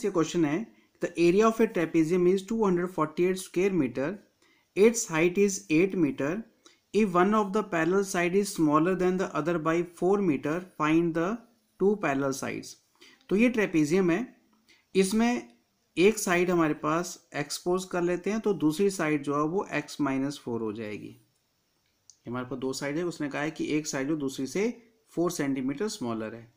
ये क्वेश्चन है the area of a trapezium is 248 square metre its height is 8 metre if one of the parallel side is smaller than the other by 4 metre find the two parallel sides तो ये trapezium है। इसमें एक side हमारे पास expose कर लेते हैं तो दूसरी साइड जो है वो एक्स माइनस फोर हो जाएगी। हमारे पास दो साइड है, उसने कहा है कि एक साइड जो दूसरी से फोर सेंटीमीटर स्मॉलर है।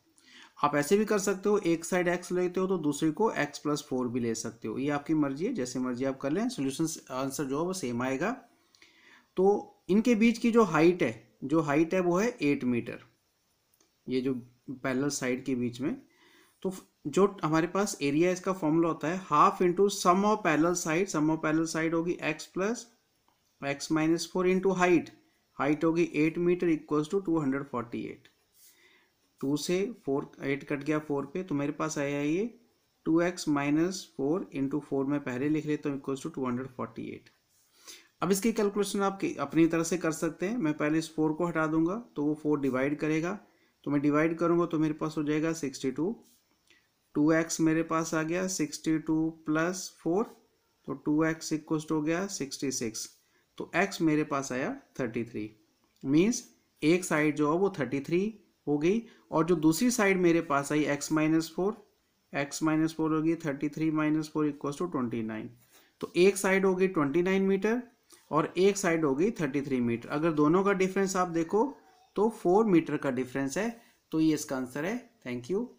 आप ऐसे भी कर सकते हो, एक साइड एक्स लेते हो तो दूसरी को एक्स प्लस फोर भी ले सकते हो। ये आपकी मर्ज़ी है, जैसे मर्ज़ी आप कर लें सोल्यूशन आंसर जो है वो सेम आएगा। तो इनके बीच की जो हाइट है, जो हाइट है वो है एट मीटर ये जो पैरल साइड के बीच में तो जो हमारे पास एरिया इसका फॉर्मूला होता है half into sum of parallel side sum of parallel side होगी X plus X minus four into height height होगी eight metre equals to two hundred forty eight two से फोर, एट कट गया four पे तो मेरे पास आया ये two X minus four into four में पहले लिख लेता हूँ equals to two hundred forty eight अब इसकी कैलकुलेशन आप अपनी तरह से कर सकते हैं। मैं पहले इस फोर को हटा दूँगा तो वो फोर डिवाइड करेगा। तो मैं डिवाइड करूँगा तो मेरे पास हो जाएगा सिक्सटी टू टू एक्स मेरे पास आ गया सिक्सटी टू प्लस फोर तो टू एक्स इक्वल्स हो गया सिक्सटी सिक्स तो एक्स मेरे पास आया थर्टी थ्री मीन्स एक साइड जो है वो थर्टी थ्री हो गई। और जो दूसरी साइड मेरे पास आई X minus four X minus four होगी thirty three minus four इक्व to twenty nine तो एक साइड होगी ट्वेंटी नाइन मीटर और एक साइड हो गई थर्टी थ्री मीटर अगर दोनों का डिफरेंस आप देखो तो फोर मीटर का डिफरेंस है। तो ये इसका आंसर है। Thank you